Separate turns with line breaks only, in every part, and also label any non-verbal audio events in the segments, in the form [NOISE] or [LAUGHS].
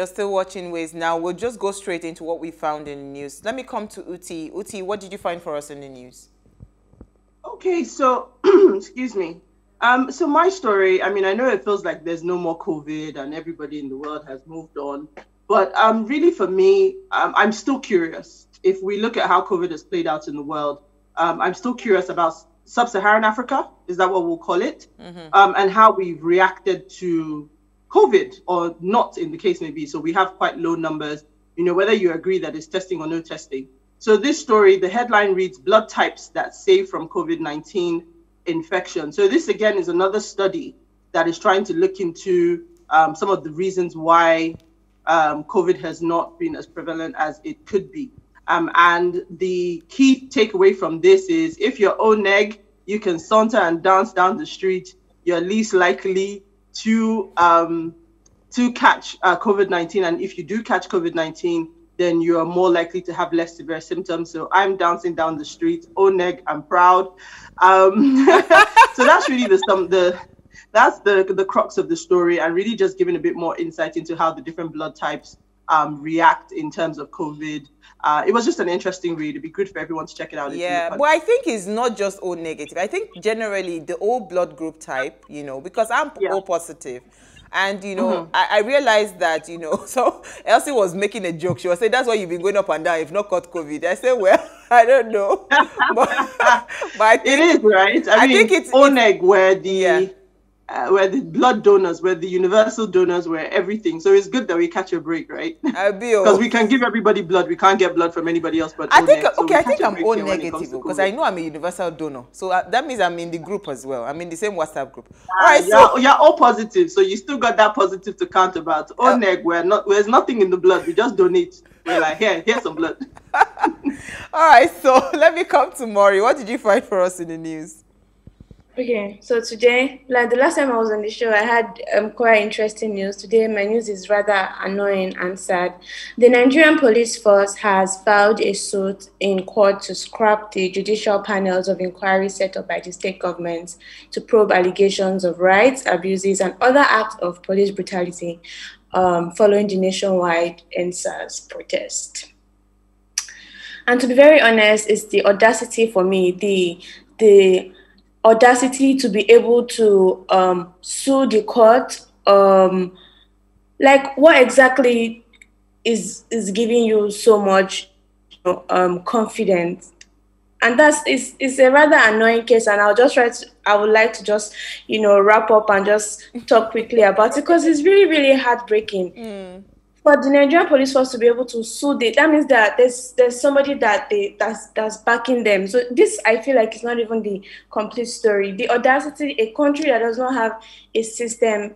You're still watching Ways now. We'll just go straight into what we found in the news. Let me come to Uti. Uti, what did you find for us in the news?
Okay, so [CLEARS THROAT] excuse me. Um, so my story, I mean, I know it feels like there's no more COVID and everybody in the world has moved on, but um, really for me, um, I'm still curious. If we look at how COVID has played out in the world, um, I'm still curious about sub-Saharan Africa. Is that what we'll call it? Mm-hmm. Um, and how we've reacted to COVID or not, in the case may be. So we have quite low numbers. You know, whether you agree that it's testing or no testing. So this story, the headline reads "Blood types that save from COVID-19." infection. So this again is another study that is trying to look into um, some of the reasons why um, COVID has not been as prevalent as it could be. Um, and the key takeaway from this is if you're O-neg, you can saunter and dance down the street. You're least likely to um, to catch uh, COVID-19. And if you do catch COVID-19, then you are more likely to have less severe symptoms. So I'm dancing down the street, O-neg, I'm proud. Um, [LAUGHS] so that's really the some the that's the the crux of the story, and really just giving a bit more insight into how the different blood types um, react in terms of COVID. Uh, it was just an interesting read. It'd be good for everyone to check it out.
Yeah, but I think it's not just O negative. I think generally the O blood group type, you know, because I'm yeah. O positive. And, you know, mm -hmm. I, I, realized that, you know, [LAUGHS] so Elsie was making a joke. She was saying, that's why you've been going up and down, if not caught COVID. I said, well, [LAUGHS] I don't know. [LAUGHS] but,
but I think, it is, right? I, I mean, think it's... ONEG, where the... Yeah uh, where the blood donors, where the universal donors, where everything. So it's good that we catch a break, right? Because [LAUGHS] we can give everybody blood. We can't get blood from anybody else but
I think, so okay, I think I'm O negative because I know I'm a universal donor. So uh, that means I'm in the group as well. I'm in the same WhatsApp group.
Uh, all right, you're, so you're O positive. So you still got that positive to count about. O uh, neg, we're not, there's nothing in the blood. We just donate. We're like, here, here's some blood. [LAUGHS]
all right, so [LAUGHS] let me come to Maury. What did you find for us in the news?
Okay, so today, like the last time I was on the show, I had um, quite interesting news. Today, my news is rather annoying and sad. The Nigerian police force has filed a suit in court to scrap the judicial panels of inquiry set up by the state governments to probe allegations of rights abuses and other acts of police brutality um, following the nationwide EndSARS protest. And to be very honest, it's the audacity for me, the the audacity to be able to um, sue the court um, like what exactly is is giving you so much um, confidence? And that's is is a rather annoying case and i'll just try to i would like to just you know wrap up and just talk quickly about it because it's really really heartbreaking. Mm for the Nigerian police force to be able to sue them, that means that there's there's somebody that they that's that's backing them. So this I feel like it's not even the complete story. The audacity, a country that does not have a system.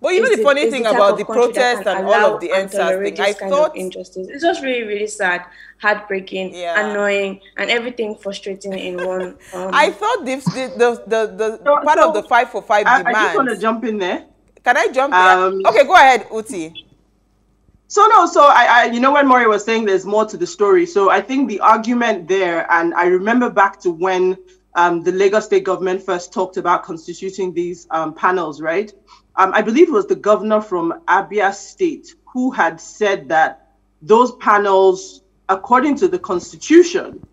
But you know the, the funny thing the about the protest and all of the EndSARS thing, I thought
injustice. It's just really really sad, heartbreaking, yeah. annoying, and everything frustrating in one. [LAUGHS]
Um, I thought this the the the, the so, part so of the five for five I, demands. I
just want to jump in there.
Can I jump? Um, in? Okay, go ahead, Uti.
So no, so I, I, you know, when Maury was saying there's more to the story. So I think the argument there, and I remember back to when um, the Lagos state government first talked about constituting these um, panels, right? Um, I believe it was the governor from Abia State who had said that those panels, according to the constitution,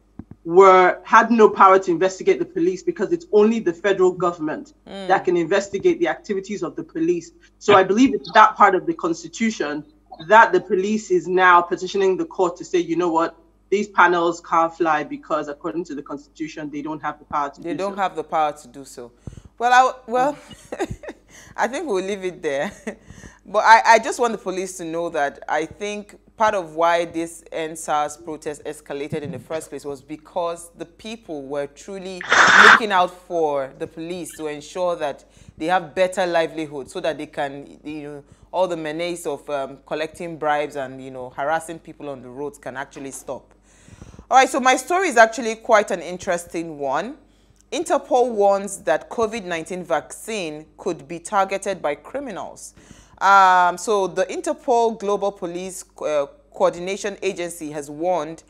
were had no power to investigate the police because it's only the federal government mm. that can investigate the activities of the police. So I believe it's that part of the constitution that the police is now petitioning the court to say, you know what, these panels can't fly because according to the constitution, they don't have the power to
they
do
don't
so.
have the power to do so. Well, I, well, mm. [LAUGHS] I think we'll leave it there. [LAUGHS] but I, I just want the police to know that I think part of why this EndSARS protest escalated in the first place was because the people were truly looking out for the police to ensure that they have better livelihood so that they can, you know, all the menace of um, collecting bribes and, you know, harassing people on the roads can actually stop. All right, so my story is actually quite an interesting one. Interpol warns that COVID-19 vaccine could be targeted by criminals. Um, so the Interpol Global Police uh, Coordination Agency has warned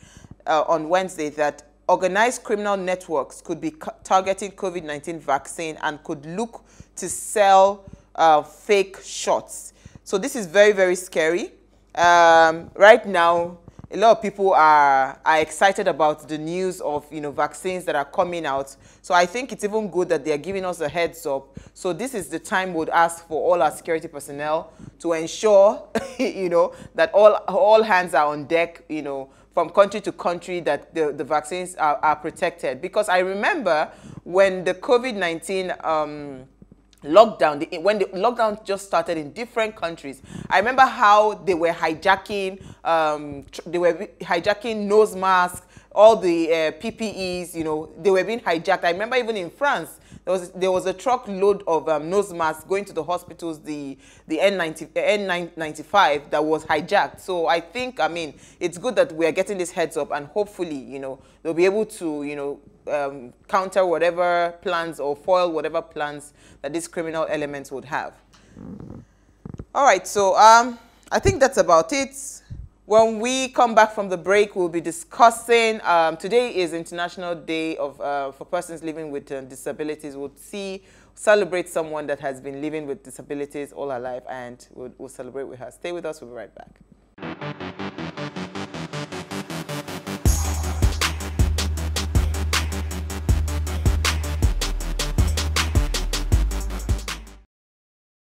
uh, on Wednesday that organized criminal networks could be targeting COVID-19 vaccine and could look to sell uh, fake shots. So this is very, very scary. um, right now, a lot of people are, are excited about the news of you know vaccines that are coming out. So I think it's even good that they are giving us a heads up. So this is the time we'd ask for all our security personnel to ensure [LAUGHS] you know that all all hands are on deck. You know from country to country that the, the vaccines are, are protected. Because I remember when the COVID-19 um, lockdown, the, when the lockdown just started in different countries, I remember how they were hijacking, um, they were hijacking nose masks, all the uh, PPEs, you know, they were being hijacked. I remember even in France, was there was a truckload of um, nose masks going to the hospitals, the the N90 N95 that was hijacked. So I think, I mean, it's good that we are getting this heads up, and hopefully, you know, they'll be able to, you know, um, counter whatever plans or foil whatever plans that these criminal elements would have. All right, so um, I think that's about it. When we come back from the break, we'll be discussing, um, today is International Day of, uh, for persons living with uh, disabilities. We'll see, celebrate someone that has been living with disabilities all her life and we'll, we'll celebrate with her. Stay with us, we'll be right back.